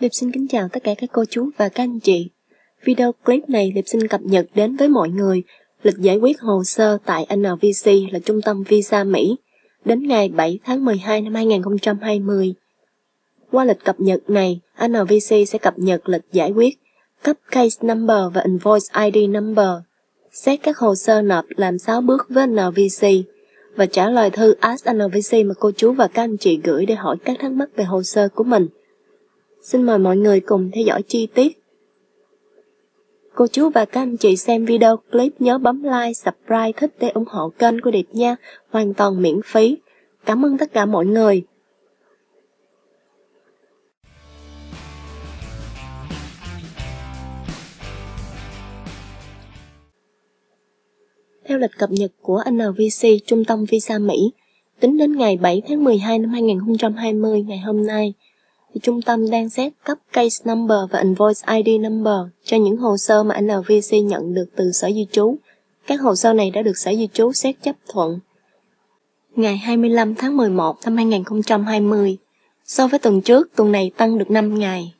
Liệp xin kính chào tất cả các cô chú và các anh chị. Video clip này Liệp xin cập nhật đến với mọi người lịch giải quyết hồ sơ tại NVC là trung tâm visa Mỹ đến ngày 7 tháng 12 năm 2020. Qua lịch cập nhật này, NVC sẽ cập nhật lịch giải quyết, cấp case number và invoice ID number, xét các hồ sơ nộp làm 6 bước với NVC và trả lời thư Ask NVC mà cô chú và các anh chị gửi để hỏi các thắc mắc về hồ sơ của mình. Xin mời mọi người cùng theo dõi chi tiết. Cô chú và các anh chị xem video clip nhớ bấm like, subscribe, thích để ủng hộ kênh của Điệp nha, hoàn toàn miễn phí. Cảm ơn tất cả mọi người. Theo lịch cập nhật của NVC, Trung tâm Visa Mỹ, tính đến ngày 7 tháng 12 năm 2020, ngày hôm nay, thì trung tâm đang xét cấp case number và invoice ID number cho những hồ sơ mà NVC nhận được từ Sở Di trú. Các hồ sơ này đã được Sở Di trú xét chấp thuận. Ngày 25 tháng 11 năm 2020, so với tuần trước, tuần này tăng được 5 ngày.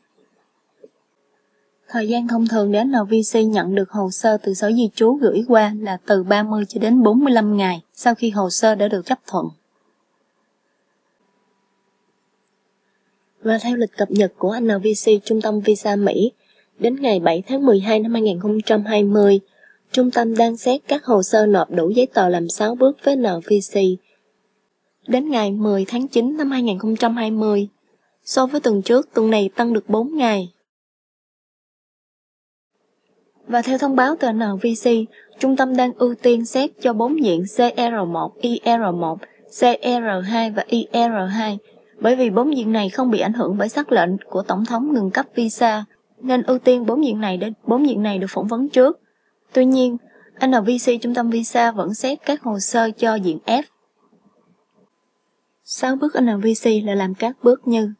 Thời gian thông thường để NVC nhận được hồ sơ từ Sở Di trú gửi qua là từ 30 cho đến 45 ngày sau khi hồ sơ đã được chấp thuận. Và theo lịch cập nhật của NVC Trung tâm Visa Mỹ, đến ngày 7 tháng 12 năm 2020, trung tâm đang xét các hồ sơ nộp đủ giấy tờ làm 6 bước với NVC. Đến ngày 10 tháng 9 năm 2020, so với tuần trước, tuần này tăng được 4 ngày. Và theo thông báo từ NVC, trung tâm đang ưu tiên xét cho bốn diện CR1, IR1, CR2 và IR2 bởi vì bốn diện này không bị ảnh hưởng bởi sắc lệnh của Tổng thống ngừng cấp visa, nên ưu tiên bốn diện này để bốn diện này được phỏng vấn trước. Tuy nhiên, NVC Trung tâm Visa vẫn xét các hồ sơ cho diện F. 6 bước NVC là làm các bước như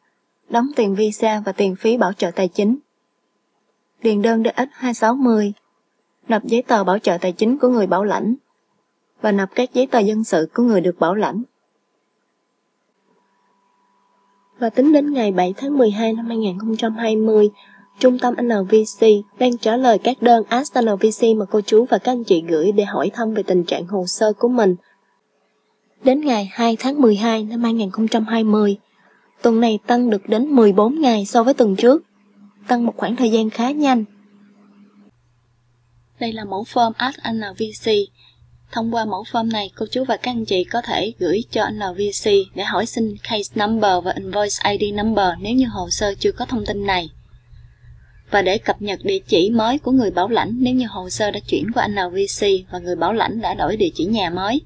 đóng tiền visa và tiền phí bảo trợ tài chính, điền đơn DX260, nộp giấy tờ bảo trợ tài chính của người bảo lãnh và nộp các giấy tờ dân sự của người được bảo lãnh và tính đến ngày 7 tháng 12 năm 2020, Trung tâm NVC đang trả lời các đơn Ask NVC mà cô chú và các anh chị gửi để hỏi thăm về tình trạng hồ sơ của mình. Đến ngày 2 tháng 12 năm 2020, tuần này tăng được đến 14 ngày so với tuần trước, tăng một khoảng thời gian khá nhanh. Đây là mẫu form Ask NVC Thông qua mẫu form này, cô chú và các anh chị có thể gửi cho NVC để hỏi xin case number và invoice ID number nếu như hồ sơ chưa có thông tin này. Và để cập nhật địa chỉ mới của người bảo lãnh nếu như hồ sơ đã chuyển qua NVC và người bảo lãnh đã đổi địa chỉ nhà mới.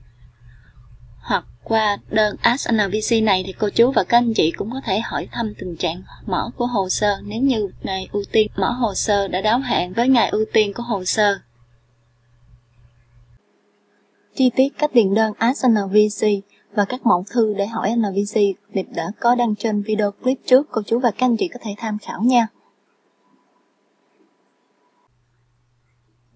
Hoặc qua đơn Ask NVC này thì cô chú và các anh chị cũng có thể hỏi thăm tình trạng mở của hồ sơ nếu như ngày ưu tiên mở hồ sơ đã đáo hạn với ngày ưu tiên của hồ sơ chi tiết cách điền đơn AskNVC và các mẫu thư để hỏi NVC Điệp đã có đăng trên video clip trước, cô chú và các anh chị có thể tham khảo nha.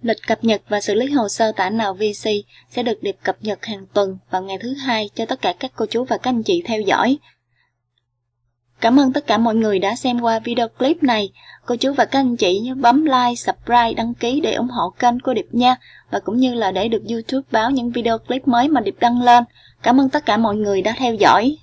Lịch cập nhật và xử lý hồ sơ tại NVC sẽ được Điệp cập nhật hàng tuần vào ngày thứ hai cho tất cả các cô chú và các anh chị theo dõi. Cảm ơn tất cả mọi người đã xem qua video clip này. Cô chú và các anh chị nhớ bấm like, subscribe, đăng ký để ủng hộ kênh của Điệp nha. Và cũng như là để được YouTube báo những video clip mới mà Điệp đăng lên. Cảm ơn tất cả mọi người đã theo dõi.